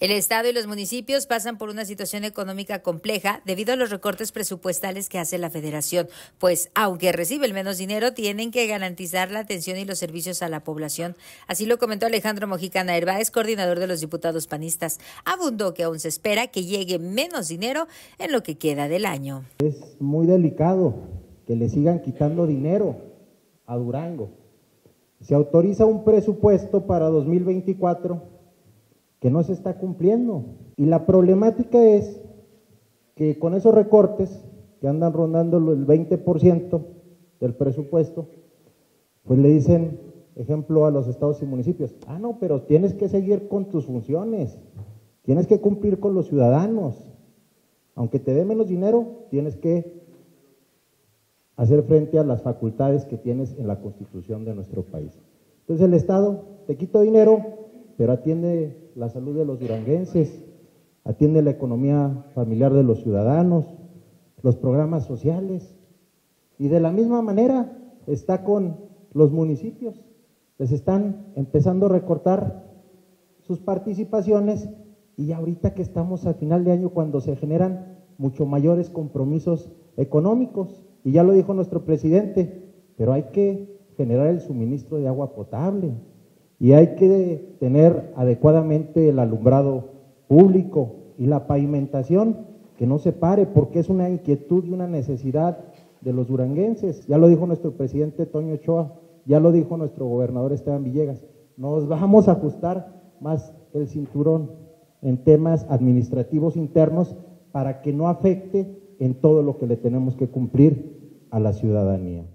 El Estado y los municipios pasan por una situación económica compleja debido a los recortes presupuestales que hace la Federación, pues aunque reciben menos dinero, tienen que garantizar la atención y los servicios a la población. Así lo comentó Alejandro Mojicana Herváez, coordinador de los diputados panistas. Abundó que aún se espera que llegue menos dinero en lo que queda del año. Es muy delicado que le sigan quitando dinero a Durango. Se autoriza un presupuesto para 2024 que no se está cumpliendo. Y la problemática es que con esos recortes que andan rondando el 20% del presupuesto, pues le dicen, ejemplo, a los estados y municipios, ah, no, pero tienes que seguir con tus funciones, tienes que cumplir con los ciudadanos, aunque te dé menos dinero, tienes que hacer frente a las facultades que tienes en la constitución de nuestro país. Entonces el Estado te quita dinero, pero atiende la salud de los duranguenses, atiende la economía familiar de los ciudadanos, los programas sociales. Y de la misma manera está con los municipios. Les están empezando a recortar sus participaciones y ahorita que estamos a final de año cuando se generan mucho mayores compromisos económicos. Y ya lo dijo nuestro presidente, pero hay que generar el suministro de agua potable, y hay que tener adecuadamente el alumbrado público y la pavimentación que no se pare porque es una inquietud y una necesidad de los duranguenses. Ya lo dijo nuestro presidente Toño Ochoa, ya lo dijo nuestro gobernador Esteban Villegas. Nos vamos a ajustar más el cinturón en temas administrativos internos para que no afecte en todo lo que le tenemos que cumplir a la ciudadanía.